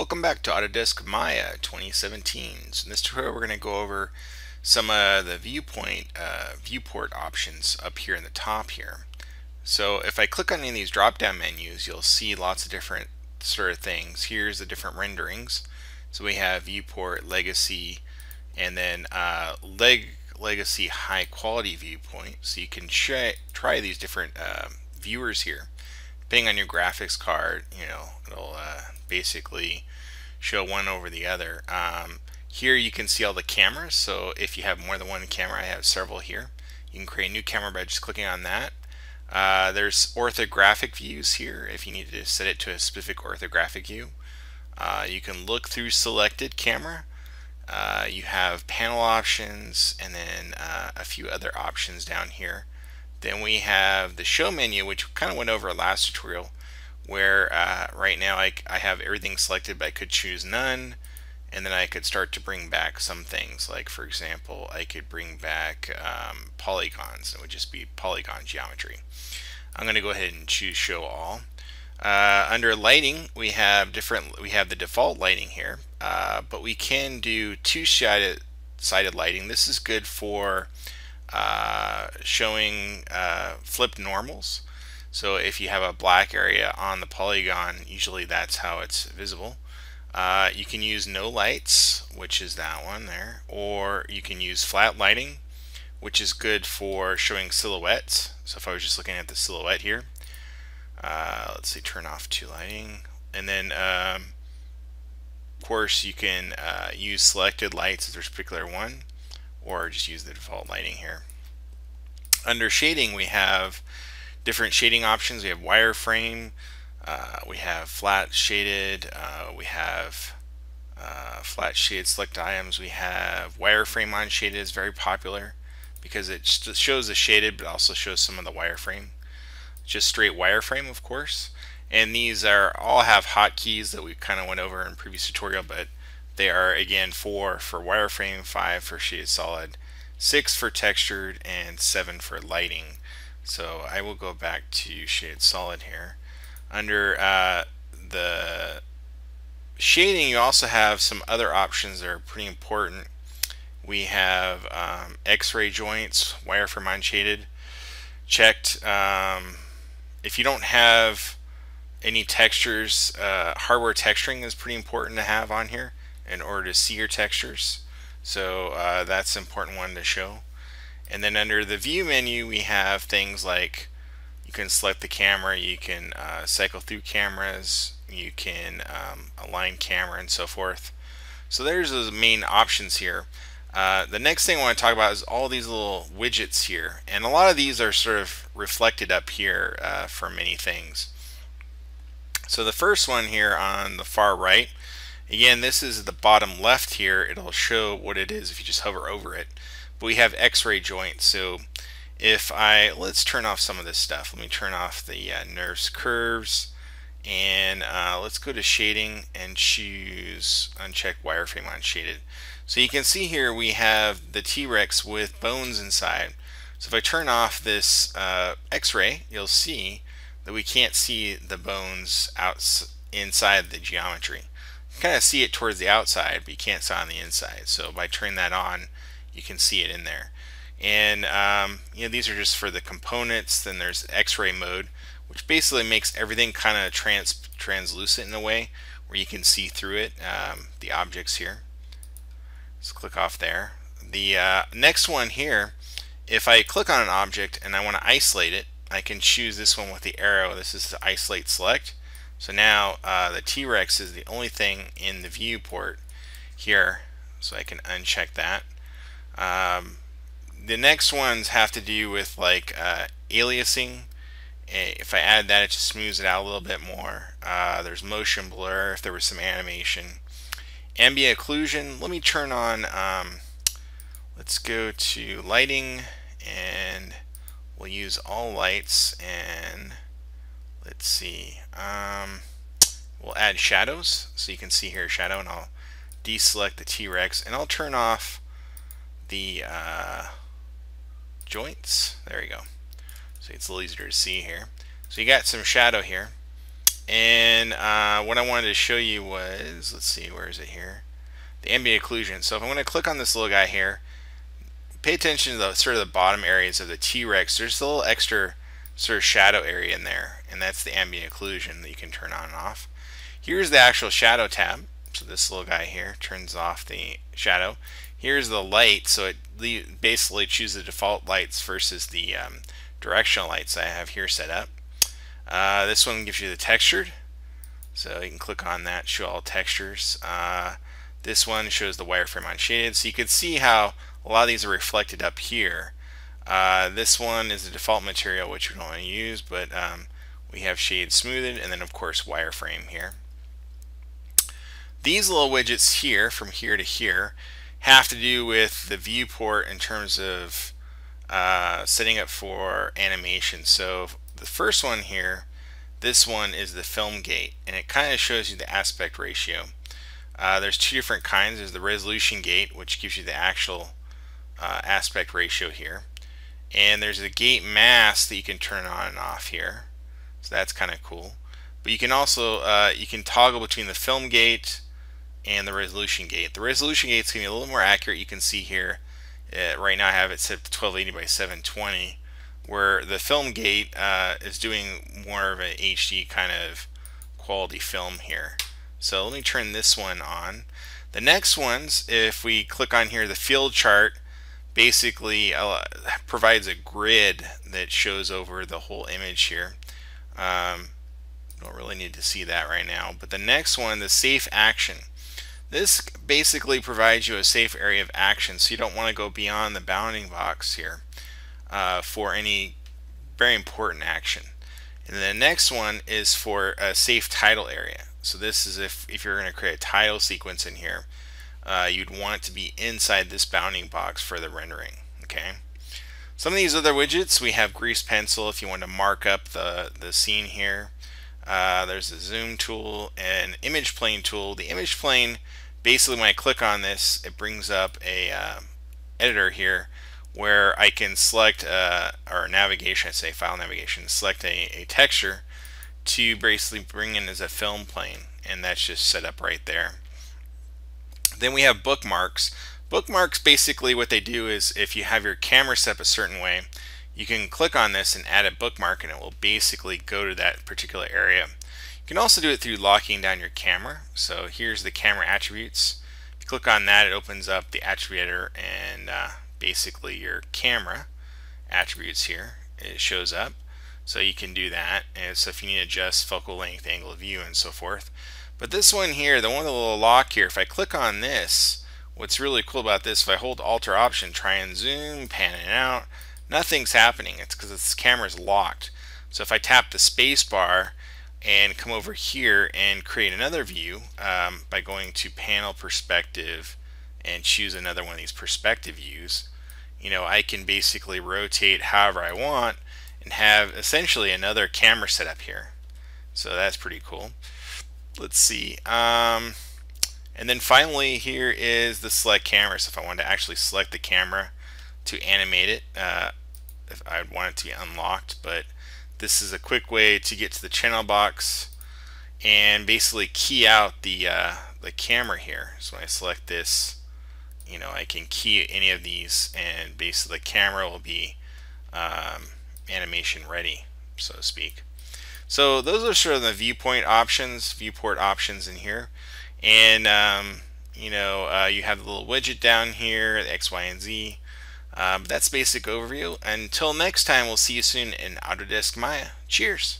Welcome back to Autodesk Maya 2017. So in this tutorial we're going to go over some of the viewpoint uh, viewport options up here in the top here. So if I click on any of these drop down menus you'll see lots of different sort of things. Here's the different renderings. So we have viewport, legacy, and then uh, leg legacy high quality viewpoint. So you can try, try these different uh, viewers here. Depending on your graphics card, you know, it'll uh, basically show one over the other. Um, here you can see all the cameras, so if you have more than one camera, I have several here. You can create a new camera by just clicking on that. Uh, there's orthographic views here if you need to set it to a specific orthographic view. Uh, you can look through selected camera. Uh, you have panel options and then uh, a few other options down here. Then we have the show menu, which kind of went over last tutorial where uh, right now I, I have everything selected but I could choose none. And then I could start to bring back some things like for example I could bring back um, polygons it would just be polygon geometry. I'm going to go ahead and choose show all. Uh, under lighting we have different we have the default lighting here uh, but we can do two-sided sided lighting. This is good for uh, showing uh, flipped normals so if you have a black area on the polygon, usually that's how it's visible. Uh, you can use no lights, which is that one there, or you can use flat lighting, which is good for showing silhouettes. So if I was just looking at the silhouette here, uh, let's see, turn off two lighting, and then um, of course you can uh, use selected lights if there's a particular one, or just use the default lighting here. Under shading, we have different shading options. We have wireframe, uh, we have flat shaded, uh, we have uh, flat shaded select items. We have wireframe on shaded is very popular because it shows the shaded but also shows some of the wireframe. Just straight wireframe of course. And these are all have hotkeys that we kind of went over in previous tutorial but they are again 4 for wireframe, 5 for shaded solid, 6 for textured, and 7 for lighting. So I will go back to shade solid here. Under uh, the shading, you also have some other options that are pretty important. We have um, X-ray joints, wireframe on shaded, checked. Um, if you don't have any textures, uh, hardware texturing is pretty important to have on here in order to see your textures. So uh, that's an important one to show. And then under the view menu, we have things like you can select the camera, you can uh, cycle through cameras, you can um, align camera and so forth. So there's the main options here. Uh, the next thing I want to talk about is all these little widgets here. And a lot of these are sort of reflected up here uh, for many things. So the first one here on the far right, again, this is the bottom left here. It'll show what it is if you just hover over it. But we have x-ray joints so if I let's turn off some of this stuff. Let me turn off the uh, NURBS curves. And uh, let's go to shading and choose uncheck wireframe on shaded so you can see here we have the T-Rex with bones inside. So if I turn off this uh, x-ray you'll see that we can't see the bones out inside the geometry kind of see it towards the outside but you can't see on the inside so by turning that on you can see it in there. And um, you know these are just for the components. Then there's X-ray mode, which basically makes everything kind of trans translucent in a way where you can see through it, um, the objects here. Let's click off there. The uh, next one here, if I click on an object and I want to isolate it, I can choose this one with the arrow. This is the isolate select. So now uh, the T-Rex is the only thing in the viewport here. So I can uncheck that. Um, the next ones have to do with like uh, aliasing. Eh, if I add that, it just smooths it out a little bit more. Uh, there's motion blur if there was some animation. Ambient occlusion, let me turn on, um, let's go to lighting and we'll use all lights and let's see, um, we'll add shadows. So you can see here shadow and I'll deselect the T-Rex and I'll turn off the uh, joints. There you go. So it's a little easier to see here. So you got some shadow here. And uh, what I wanted to show you was, let's see, where is it here? The ambient occlusion. So if I'm going to click on this little guy here, pay attention to the sort of the bottom areas of the T-Rex. There's a little extra sort of shadow area in there, and that's the ambient occlusion that you can turn on and off. Here's the actual shadow tab. So this little guy here turns off the shadow. Here's the light, so it basically chooses the default lights versus the um, directional lights I have here set up. Uh, this one gives you the textured, so you can click on that, show all textures. Uh, this one shows the wireframe on shaded, so you can see how a lot of these are reflected up here. Uh, this one is the default material which we don't want to use, but um, we have shade smoothed, and then of course wireframe here. These little widgets here, from here to here, have to do with the viewport in terms of uh, setting up for animation. So the first one here, this one is the film gate, and it kind of shows you the aspect ratio. Uh, there's two different kinds. There's the resolution gate, which gives you the actual uh, aspect ratio here. And there's a gate mask that you can turn on and off here. So that's kind of cool. But you can also, uh, you can toggle between the film gate and the resolution gate. The resolution gate is going to be a little more accurate. You can see here, uh, right now I have it set to 1280 by 720, where the film gate uh, is doing more of an HD kind of quality film here. So let me turn this one on. The next ones, if we click on here, the field chart basically uh, provides a grid that shows over the whole image here. Um, don't really need to see that right now. But the next one, the safe action. This basically provides you a safe area of action, so you don't want to go beyond the bounding box here uh, for any very important action. And the next one is for a safe title area. So this is if, if you're going to create a title sequence in here, uh, you'd want it to be inside this bounding box for the rendering. Okay. Some of these other widgets, we have grease pencil if you want to mark up the, the scene here. Uh, there's a zoom tool and image plane tool. The image plane basically when I click on this it brings up a uh, editor here where I can select uh, or navigation I say file navigation select a, a texture to basically bring in as a film plane and that's just set up right there then we have bookmarks bookmarks basically what they do is if you have your camera set up a certain way you can click on this and add a bookmark and it will basically go to that particular area you can also do it through locking down your camera. So here's the camera attributes. If you click on that, it opens up the attribute and uh, basically your camera attributes here. It shows up. So you can do that. And so if you need to adjust focal length, angle of view, and so forth. But this one here, the one with the little lock here, if I click on this, what's really cool about this, if I hold Alt or Option, try and zoom, pan it out, nothing's happening. It's because this camera's locked. So if I tap the space bar, and come over here and create another view um, by going to panel perspective and choose another one of these perspective views you know I can basically rotate however I want and have essentially another camera set up here so that's pretty cool let's see um, and then finally here is the select camera so if I want to actually select the camera to animate it uh, if I'd want it to be unlocked but this is a quick way to get to the channel box and basically key out the uh, the camera here. So when I select this, you know, I can key any of these and basically the camera will be um, animation ready, so to speak. So those are sort of the viewpoint options, viewport options in here. And, um, you know, uh, you have the little widget down here, the X, Y, and Z. Um, that's basic overview. Until next time, we'll see you soon in Autodesk Maya. Cheers!